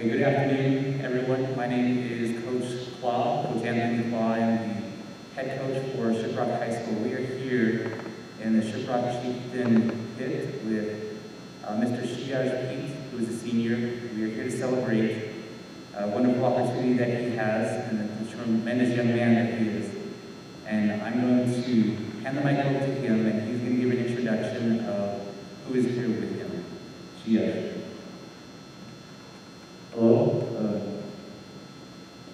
Hey, good afternoon, everyone. My name is Coach Clah, Coach Anthony Clah. I'm the head coach for Shiprock High School. We are here in the Shiprock Chieftain Pit with uh, Mr. Shiyazh Pete, who is a senior. We are here to celebrate a wonderful opportunity that he has and the tremendous young man that he is. And I'm going to hand the mic over to him, and he's going to give an introduction of who is here with him. Shiyazh.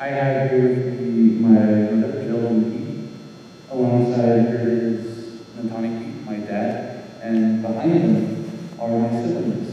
I have here the, my Sheldon P alongside here is Natani P, my dad, and behind him are my siblings.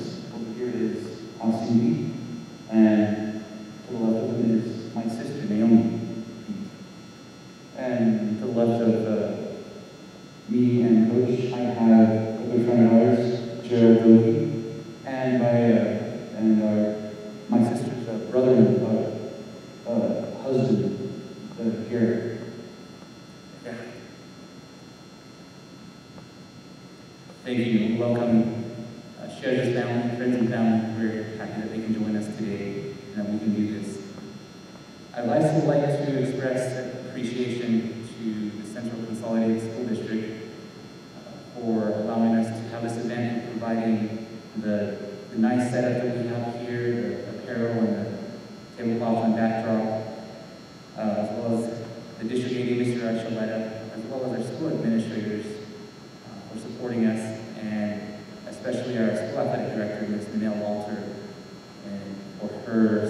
Thank you. Welcome, uh, this family, friends and family. We're happy that they can join us today and that we can do this. I'd also like to express appreciation to the Central Consolidated School District uh, for allowing us to have this event and providing the, the nice setup that we have especially our school athletic director, Ms. Manel Walter, and for her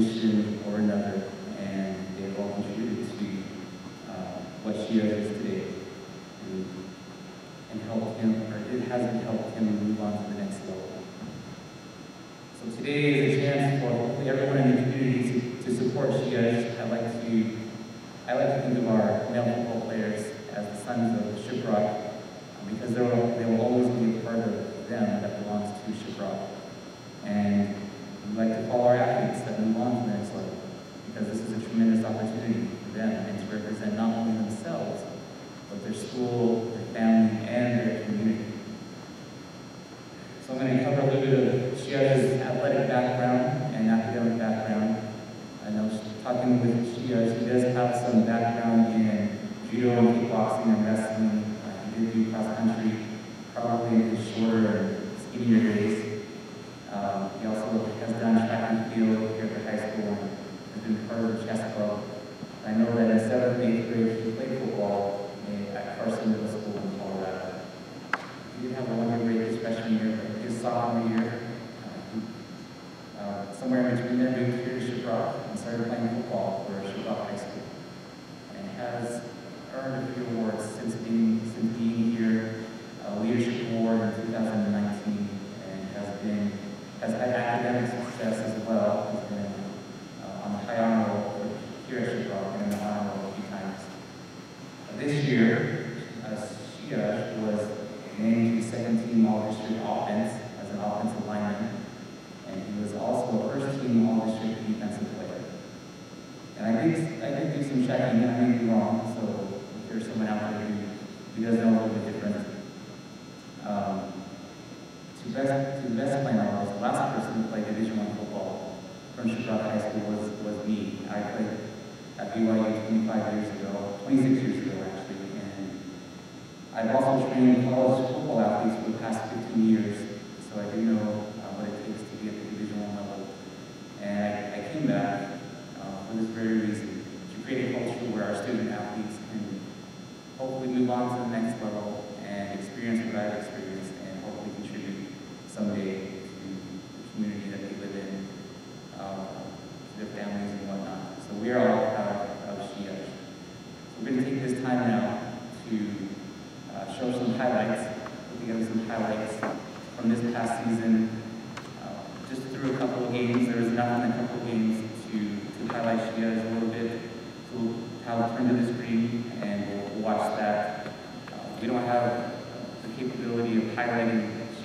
position or another, and they've all contributed to uh, what she has then Duke years to pride and started playing football.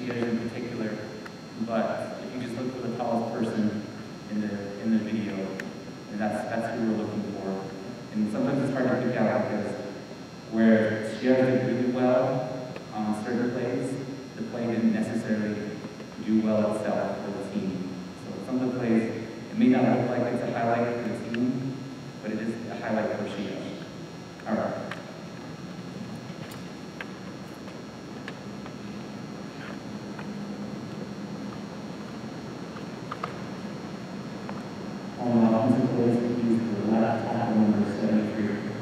In particular, but if you just look for the tallest person in the in the video, and that's that's who we're looking for. And sometimes it's hard to pick out because where Shiyazh did really well on certain plays, the play didn't necessarily do well itself for the team. So some of the plays, it may not look like it's a highlight for the team, but it is a highlight for Shiyazh. All right. office employees confused with the last tax number 73.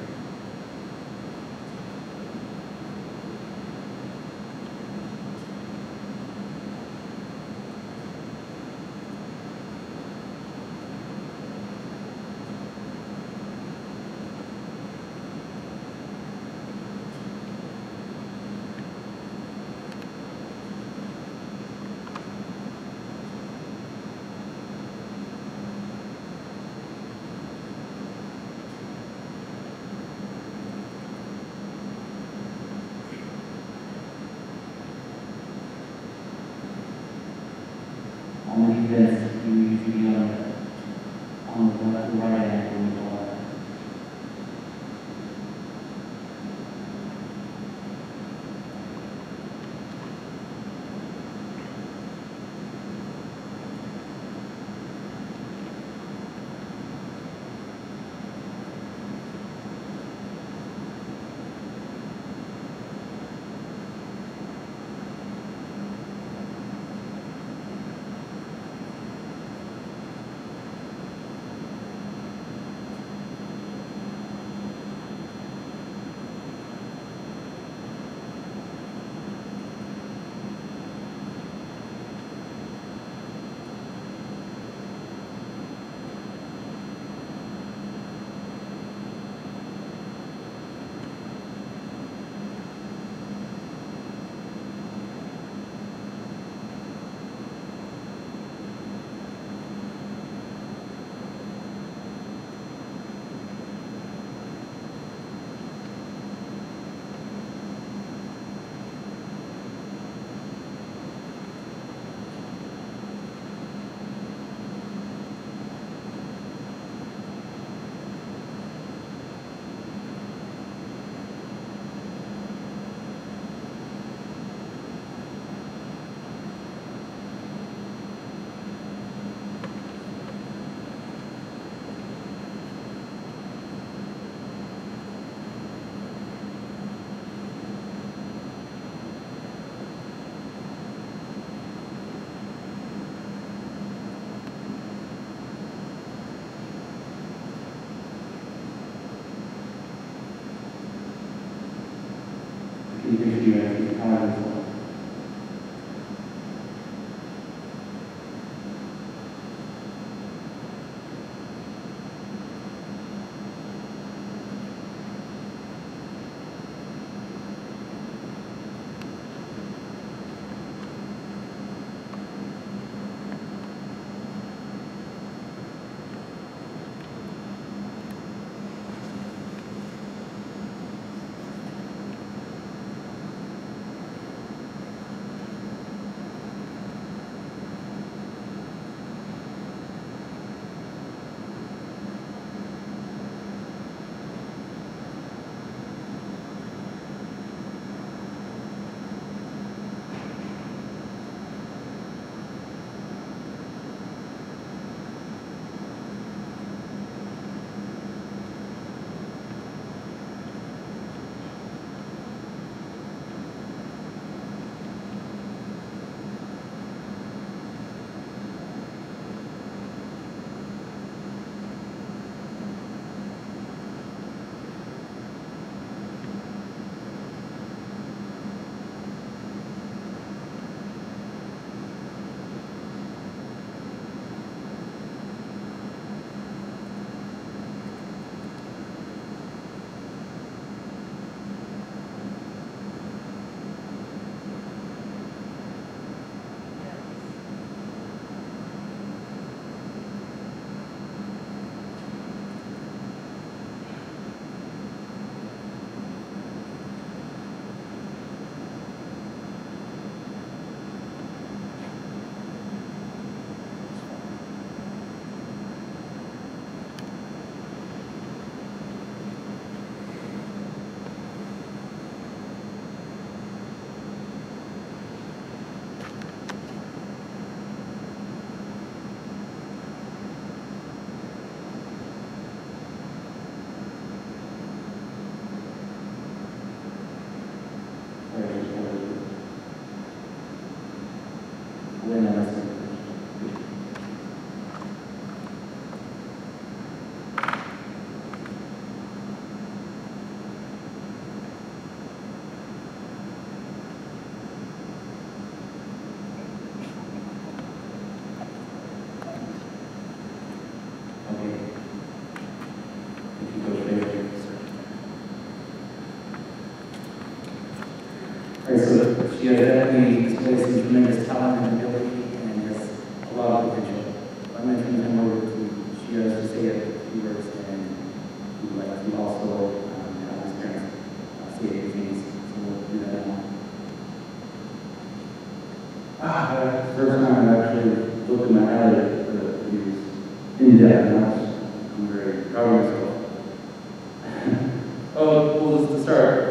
start.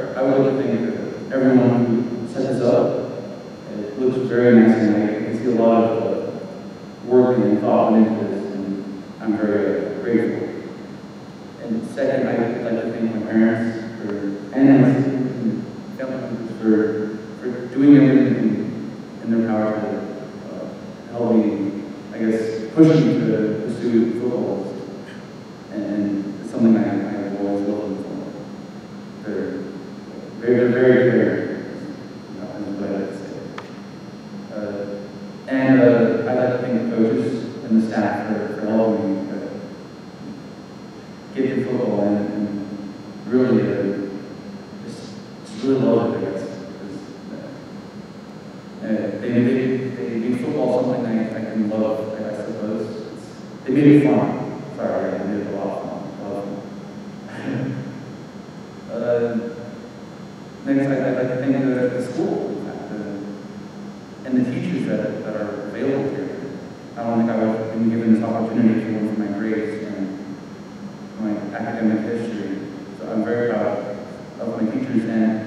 been given this opportunity to learn my grades and my academic history. So I'm very proud of my teachers and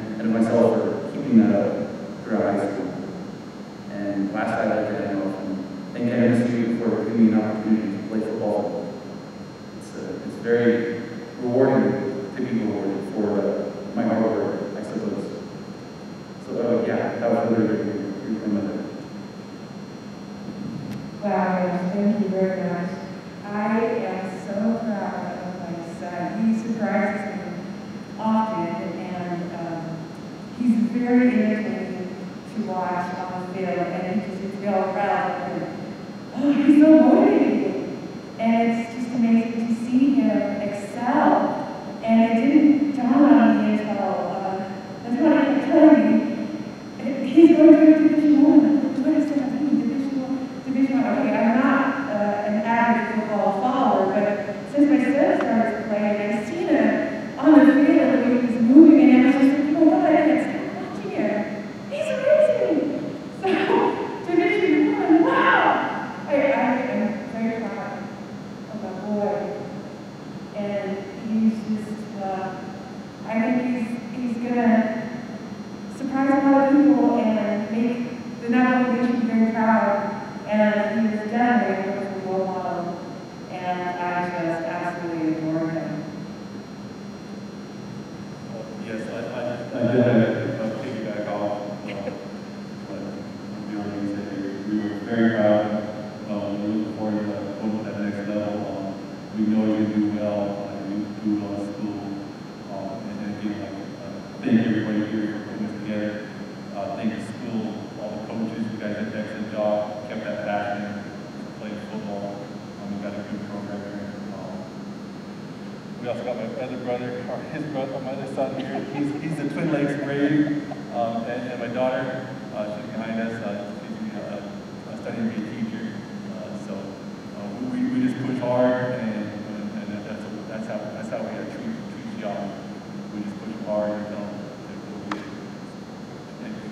very entertaining to watch on the field, and you it's feel proud. Oh, he's so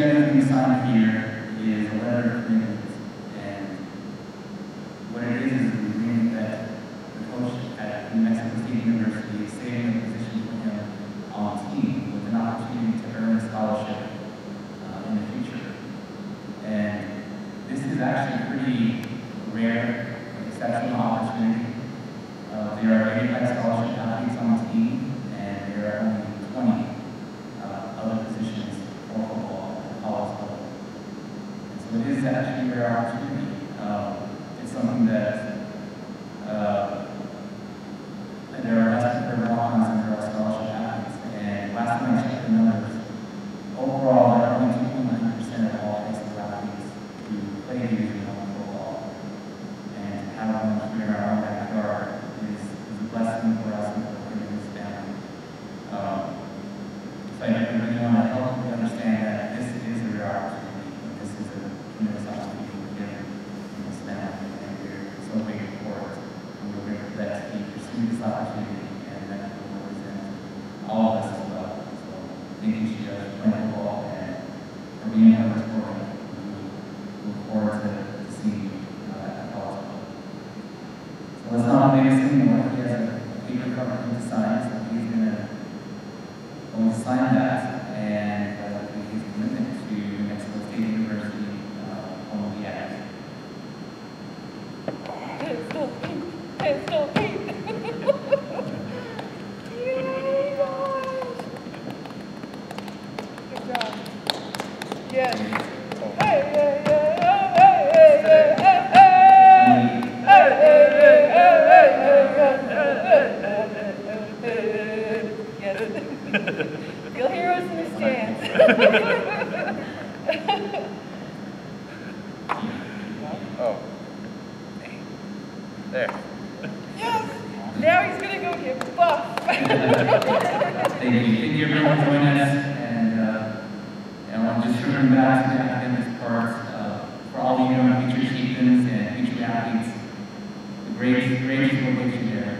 Jenna Nissan here. Gosh. Good job. Yes. Hey, hey, hey, hey, hey, hey, hey. You'll hear us in the stands. Thank you. Thank you everyone for joining us. And, uh, and I want to just return back to the academic part uh, for all the young future champions and future athletes. The great, great people making there.